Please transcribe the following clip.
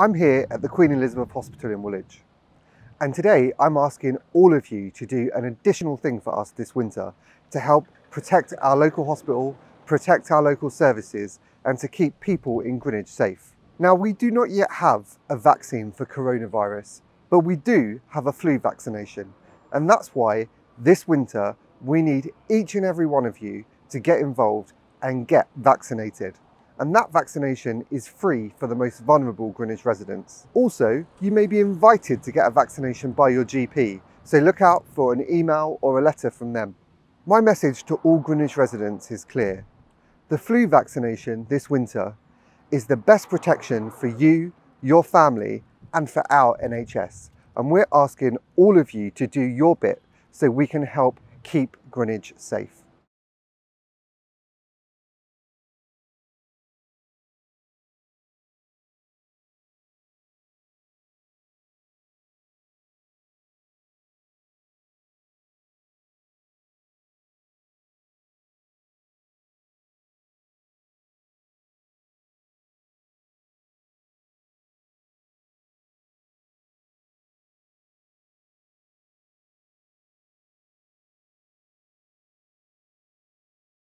I'm here at the Queen Elizabeth Hospital in Woolwich. And today I'm asking all of you to do an additional thing for us this winter to help protect our local hospital, protect our local services, and to keep people in Greenwich safe. Now, we do not yet have a vaccine for coronavirus, but we do have a flu vaccination. And that's why this winter we need each and every one of you to get involved and get vaccinated and that vaccination is free for the most vulnerable Greenwich residents. Also, you may be invited to get a vaccination by your GP, so look out for an email or a letter from them. My message to all Greenwich residents is clear. The flu vaccination this winter is the best protection for you, your family, and for our NHS. And we're asking all of you to do your bit so we can help keep Greenwich safe.